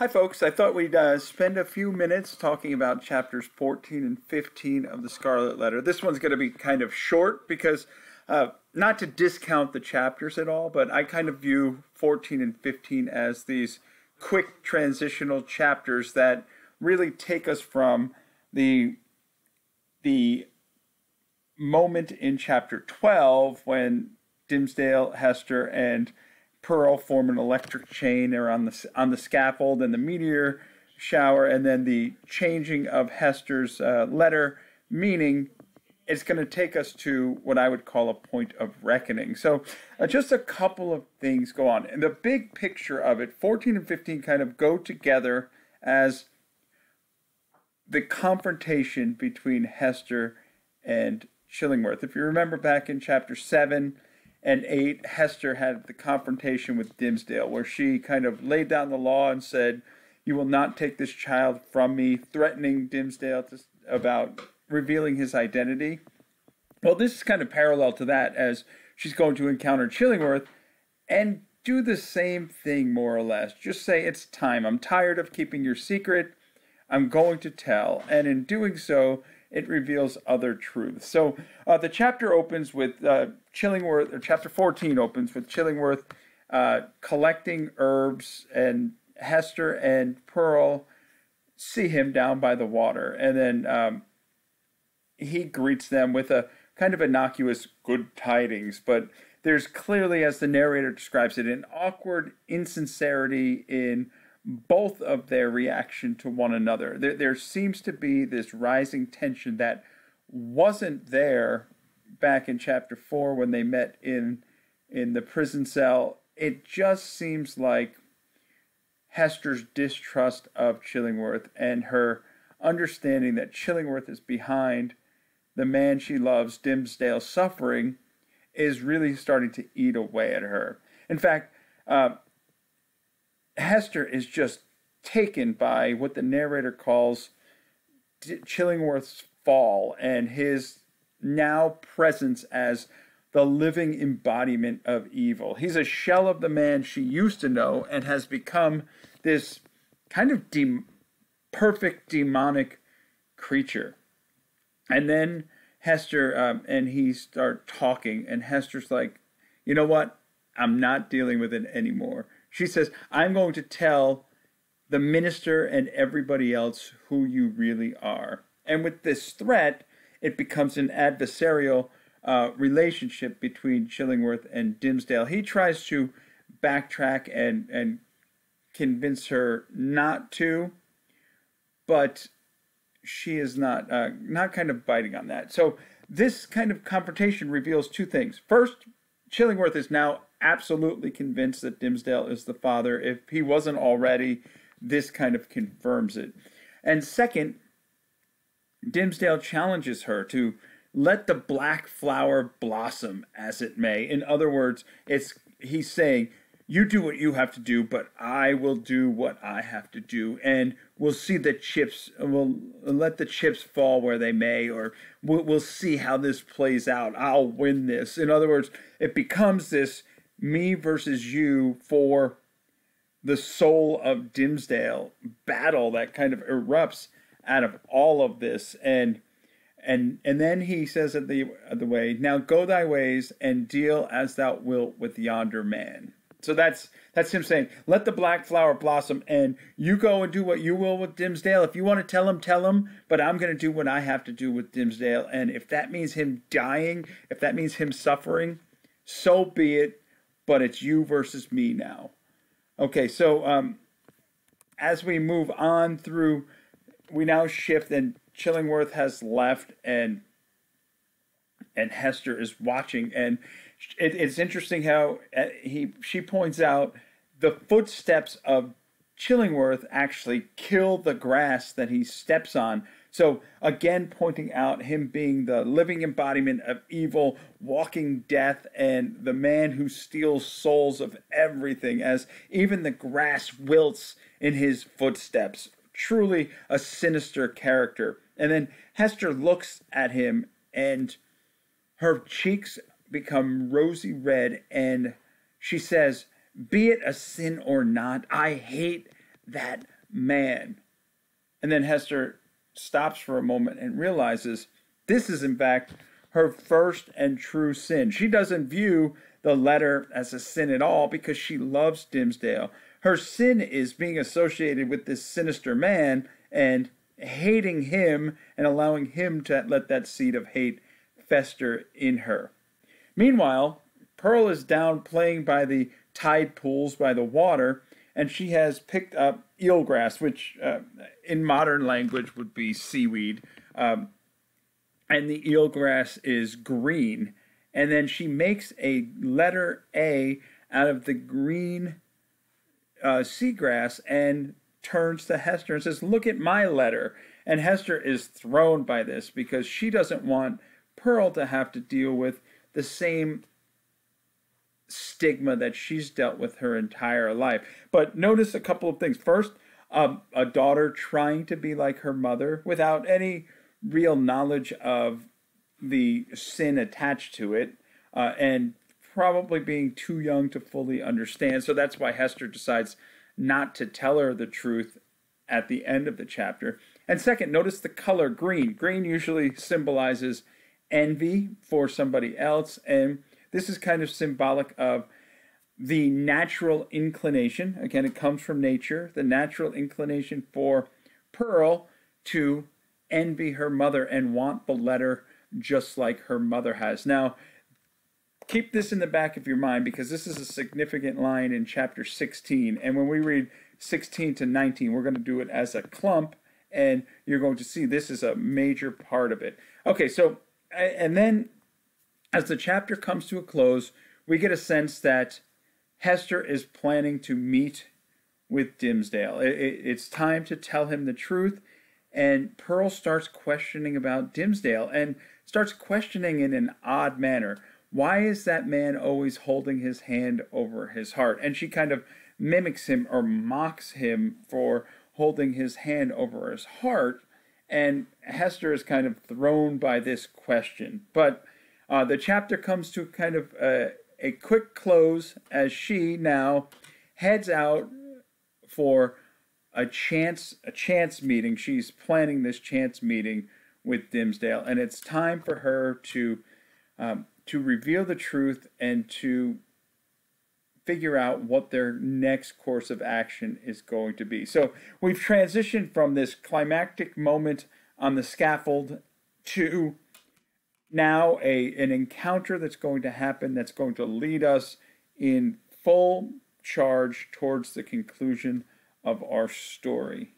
Hi, folks. I thought we'd uh, spend a few minutes talking about chapters 14 and 15 of the Scarlet Letter. This one's going to be kind of short because, uh, not to discount the chapters at all, but I kind of view 14 and 15 as these quick transitional chapters that really take us from the the moment in chapter 12 when Dimmesdale, Hester, and Pearl form an electric chain. They're on the on the scaffold and the meteor shower, and then the changing of Hester's uh, letter, meaning it's going to take us to what I would call a point of reckoning. So, uh, just a couple of things go on. And the big picture of it, 14 and 15 kind of go together as the confrontation between Hester and Chillingworth. If you remember back in chapter 7, and 8, Hester had the confrontation with Dimmesdale, where she kind of laid down the law and said, You will not take this child from me, threatening Dimmesdale to, about revealing his identity. Well, this is kind of parallel to that, as she's going to encounter Chillingworth and do the same thing, more or less. Just say, It's time. I'm tired of keeping your secret. I'm going to tell. And in doing so, it reveals other truths. So uh, the chapter opens with uh, Chillingworth, or chapter 14 opens with Chillingworth uh, collecting herbs, and Hester and Pearl see him down by the water. And then um, he greets them with a kind of innocuous good tidings, but there's clearly, as the narrator describes it, an awkward insincerity in both of their reaction to one another. There, there seems to be this rising tension that wasn't there back in chapter four when they met in in the prison cell. It just seems like Hester's distrust of Chillingworth and her understanding that Chillingworth is behind the man she loves, Dimmesdale's suffering, is really starting to eat away at her. In fact, uh, Hester is just taken by what the narrator calls Chillingworth's fall and his now presence as the living embodiment of evil. He's a shell of the man she used to know and has become this kind of de- perfect demonic creature. And then Hester um, and he start talking, and Hester's like, you know what? I'm not dealing with it anymore. She says, I'm going to tell the minister and everybody else who you really are. And with this threat, it becomes an adversarial uh, relationship between Chillingworth and Dimmesdale. He tries to backtrack and, and convince her not to, but she is not uh, not kind of biting on that. So this kind of confrontation reveals two things. First, Chillingworth is now absolutely convinced that Dimmesdale is the father. If he wasn't already, this kind of confirms it. And second, Dimmesdale challenges her to let the black flower blossom as it may. In other words, it's he's saying, you do what you have to do, but I will do what I have to do, and we'll see the chips. We'll let the chips fall where they may, or we'll, we'll see how this plays out. I'll win this. In other words, it becomes this me versus you for the soul of Dimmesdale battle that kind of erupts out of all of this. And and and then he says at the the way now go thy ways and deal as thou wilt with yonder man. So that's that's him saying let the black flower blossom and you go and do what you will with Dimmesdale if you want to tell him tell him but I'm going to do what I have to do with Dimmesdale and if that means him dying if that means him suffering so be it but it's you versus me now. Okay so um as we move on through we now shift and Chillingworth has left and and Hester is watching. And it, it's interesting how uh, he she points out the footsteps of Chillingworth actually kill the grass that he steps on. So again, pointing out him being the living embodiment of evil, walking death, and the man who steals souls of everything, as even the grass wilts in his footsteps truly a sinister character. And then Hester looks at him and her cheeks become rosy red and she says, Be it a sin or not, I hate that man. And then Hester stops for a moment and realizes this is, in fact, her first and true sin. She doesn't view the letter as a sin at all because she loves Dimmesdale. Her sin is being associated with this sinister man and hating him and allowing him to let that seed of hate fester in her. Meanwhile, Pearl is down playing by the tide pools by the water, and she has picked up eelgrass, which uh, in modern language would be seaweed. Um, and the eelgrass is green. And then she makes a letter A out of the green uh, seagrass and turns to Hester and says, Look at my letter. And Hester is thrown by this because she doesn't want Pearl to have to deal with the same stigma that she's dealt with her entire life. But notice a couple of things. First, um, a daughter trying to be like her mother without any real knowledge of the sin attached to it, uh, and probably being too young to fully understand. So that's why Hester decides not to tell her the truth at the end of the chapter. And second, notice the color green. Green usually symbolizes envy for somebody else, and this is kind of symbolic of the natural inclination. Again, it comes from nature, the natural inclination for Pearl to envy her mother and want the letter just like her mother has. Now, keep this in the back of your mind because this is a significant line in chapter 16. And when we read 16 to 19, we're going to do it as a clump, and you're going to see this is a major part of it. Okay, so, and then as the chapter comes to a close, we get a sense that Hester is planning to meet with Dimmesdale. It, it, it's time to tell him the truth, and Pearl starts questioning about Dimmesdale and starts questioning in an odd manner. Why is that man always holding his hand over his heart? And she kind of mimics him or mocks him for holding his hand over his heart. And Hester is kind of thrown by this question. But uh, the chapter comes to kind of a, a quick close as she now heads out for a chance a chance meeting. She's planning this chance meeting with Dimmesdale, and it's time for her to um, to reveal the truth and to figure out what their next course of action is going to be. So we've transitioned from this climactic moment on the scaffold to now a an encounter that's going to happen that's going to lead us in full charge towards the conclusion of our story.